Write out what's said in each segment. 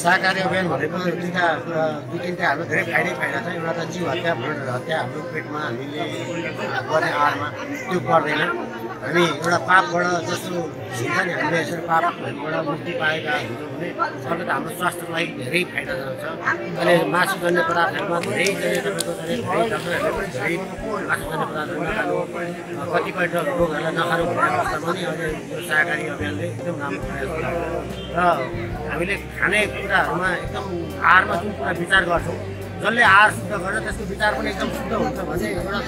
शाकाहारी अभियान भनेको दुईवटा कुरा दुई तिनवटा हाम्रो धेरै फाइदै फाइदा छ। एउटा त जीव हत्या भ्रूण हत्या हाम्रो पेटमा हामीले गर्ने आहारमा त्यो पर्दैन। हामी एउटा पापबाट जस्तो हुन्छ नि हामीले यसरी पापबाट मुक्ति पाएका हुन्छौँ भने अर्को त हाम्रो स्वास्थ्यको लागि धेरै फाइदाजनक छ अहिले मासुजन्य पदार्थहरूमा धेरै तपाईँको धेरै डक्टरहरूले पनि धेरै मासुजन्य पदार्थहरू नखानु कतिपय रोगहरूलाई नखानु भन्ने अवस्थामा पनि अहिले यो शाकाहारी अभियानले एकदम राम्रो प्रयास र हामीले खाने कुराहरूमा एकदम आहारमा जुन कुरा विचार गर्छौँ जसले आहार शुद्ध गर्छ त्यसको विचार पनि एकदम शुद्ध हुन्छ भन्ने एउटा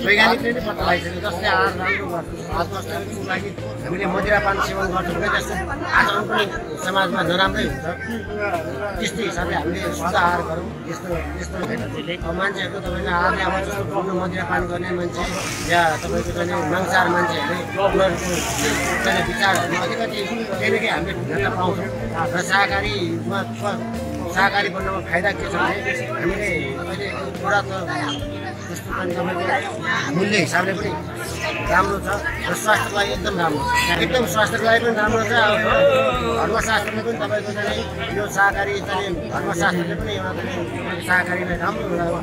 वैज्ञानिकले नै पत्ता लगाइसक्यो जसले आहार राम्रो गर्छ। आत्मस्वास्थ्यको लागि हामीले मदिरापान सेवन गर्छौँ भने त्यस्तो आचरण पनि समाजमा नराम्रै हुन्छ। त्यस्तै हिसाबले हामीले शुद्ध आहार गरौँ। यस्तो यस्तो अब मान्छेहरूको तपाईँको आहारले अब जस्तो ठुलो मदिरापान गर्ने मान्छे या तपाईँको चाहिँ मांसाहार मान्छेहरूले उनीहरूको विचारहरूमा अलिकति केही न केही हामीले भिन्नता पाउँछौँ। र शाकाहारीमा शाकाहारी बन्नमा फाइदा के छ भने हामीले अहिले एउटा त जस्तो पनि तपाईँको मूल्य हिसाबले पनि राम्रो छ र स्वास्थ्यको लागि एकदम राम्रो एकदम स्वास्थ्यको लागि पनि राम्रो छ। अब धर्मशास्त्रले पनि तपाईँको चाहिँ यो शाकाहारी चाहिँ धर्मशास्त्रले पनि एउटा चाहिँ शाकाहारीलाई राम्रो एउटा